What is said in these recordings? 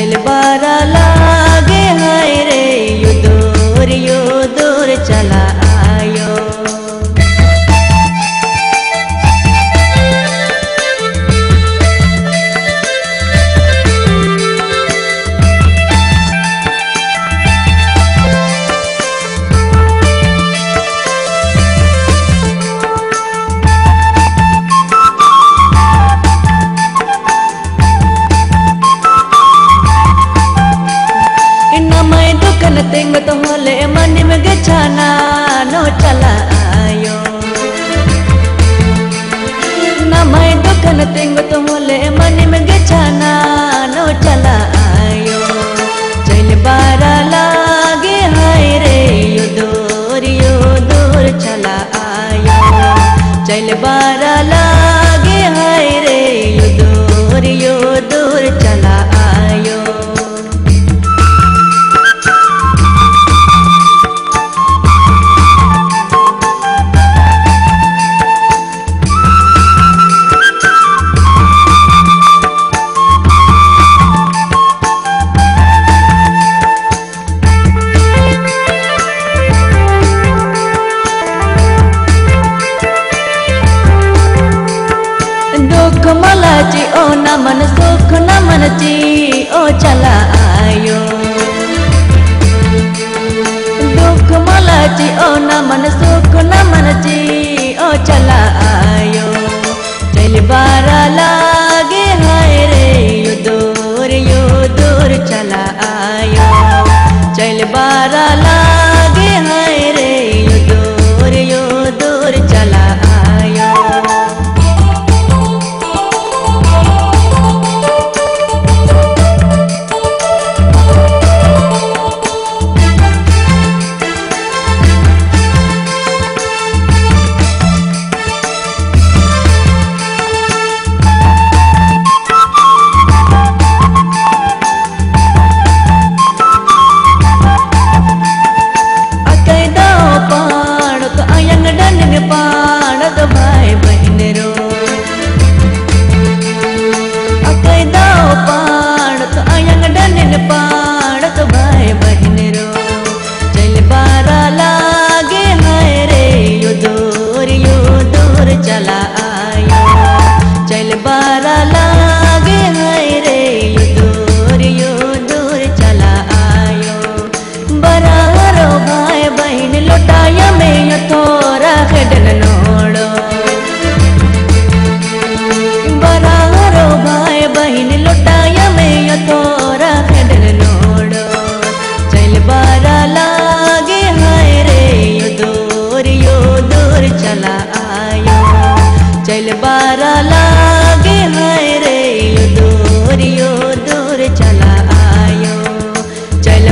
el bar. चैन बारा लागे हाय रे यो दूर यो दूर चला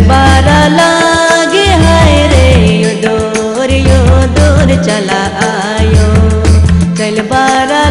बारा लागे हाय रे यो डोर यो डोर चला आयो। चल बारा